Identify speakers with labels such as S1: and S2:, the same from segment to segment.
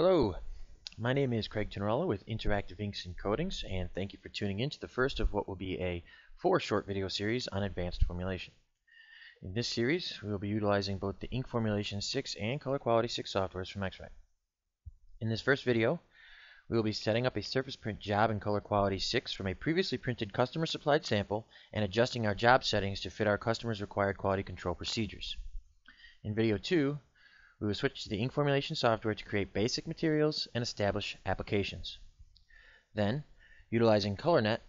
S1: Hello, my name is Craig Tenerella with Interactive Inks and Coatings, and thank you for tuning in to the first of what will be a four short video series on advanced formulation. In this series, we will be utilizing both the Ink Formulation 6 and Color Quality 6 softwares from X-Rite. In this first video, we will be setting up a surface print job in Color Quality 6 from a previously printed customer supplied sample and adjusting our job settings to fit our customer's required quality control procedures. In video 2, we will switch to the ink formulation software to create basic materials and establish applications. Then, utilizing ColorNet,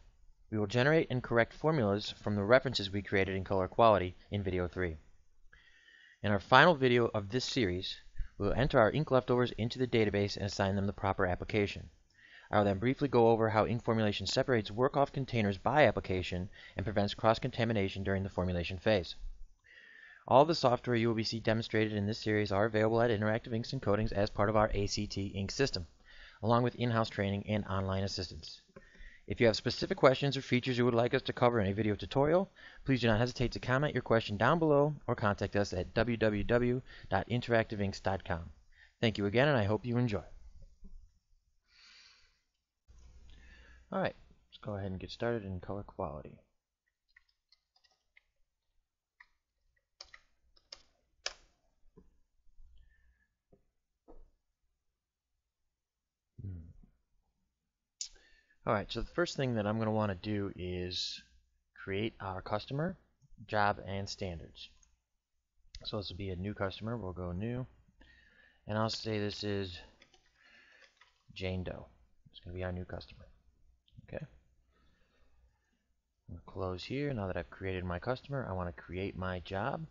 S1: we will generate and correct formulas from the references we created in Color Quality in video 3. In our final video of this series, we will enter our ink leftovers into the database and assign them the proper application. I will then briefly go over how ink formulation separates work-off containers by application and prevents cross-contamination during the formulation phase. All the software you will be see demonstrated in this series are available at Interactive Inks and Coatings as part of our ACT Ink system, along with in-house training and online assistance. If you have specific questions or features you would like us to cover in a video tutorial, please do not hesitate to comment your question down below or contact us at www.interactiveinks.com. Thank you again and I hope you enjoy. Alright, let's go ahead and get started in color quality. Alright, so the first thing that I'm going to want to do is create our customer, job, and standards. So this will be a new customer. We'll go new. And I'll say this is Jane Doe. It's going to be our new customer. Okay. I'll close here. Now that I've created my customer, I want to create my job.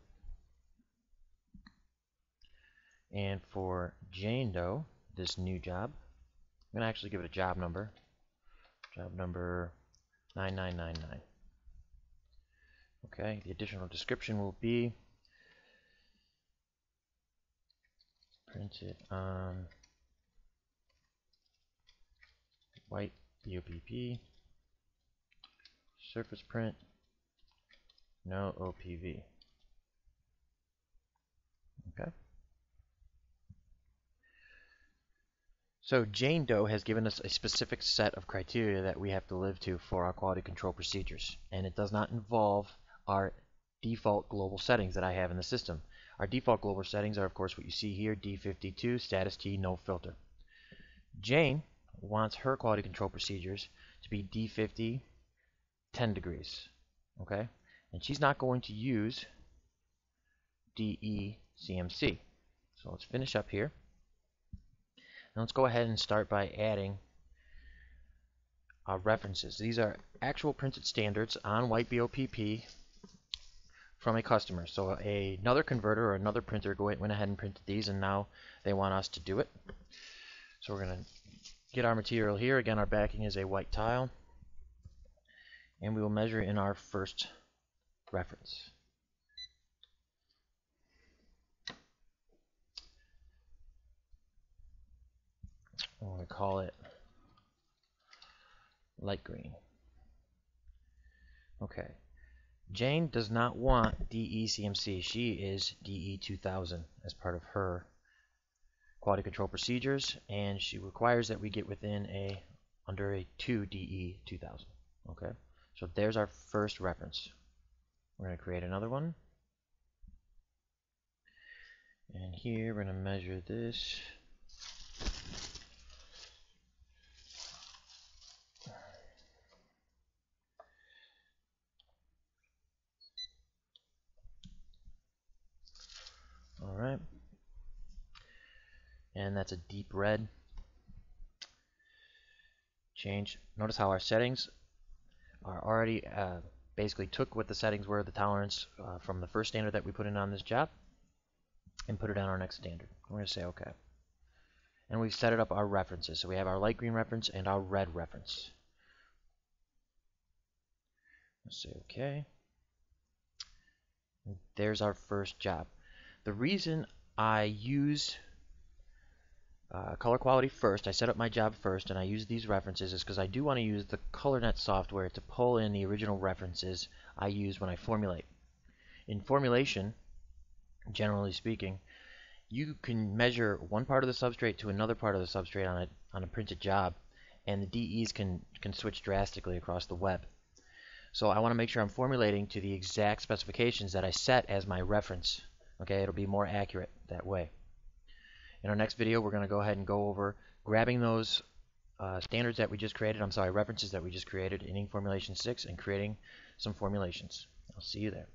S1: And for Jane Doe, this new job, I'm going to actually give it a job number job number 9999. Okay, the additional description will be printed on white BOPP, surface print, no OPV. Okay. So Jane Doe has given us a specific set of criteria that we have to live to for our quality control procedures, and it does not involve our default global settings that I have in the system. Our default global settings are, of course, what you see here, D52, status T, no filter. Jane wants her quality control procedures to be D50, 10 degrees, okay? And she's not going to use DE CMC. So let's finish up here. Now let's go ahead and start by adding our references. These are actual printed standards on white BOPP from a customer. So a, another converter or another printer went ahead and printed these and now they want us to do it. So we're going to get our material here. Again, our backing is a white tile. And we will measure in our first reference. I'm going to call it light green. Okay. Jane does not want DECMC. She is DE2000 as part of her quality control procedures, and she requires that we get within a under a 2 DE2000. Okay, so there's our first reference. We're going to create another one. And here we're going to measure this Alright. And that's a deep red. Change. Notice how our settings are already uh, basically took what the settings were, the tolerance uh, from the first standard that we put in on this job, and put it on our next standard. We're going to say OK. And we've set it up our references. So we have our light green reference and our red reference. Let's say OK. And there's our first job. The reason I use uh, color quality first, I set up my job first, and I use these references is because I do want to use the ColorNet software to pull in the original references I use when I formulate. In formulation, generally speaking, you can measure one part of the substrate to another part of the substrate on a, on a printed job, and the DEs can, can switch drastically across the web. So I want to make sure I'm formulating to the exact specifications that I set as my reference. Okay, it'll be more accurate that way. In our next video, we're going to go ahead and go over grabbing those uh, standards that we just created, I'm sorry, references that we just created in Ink Formulation 6 and creating some formulations. I'll see you there.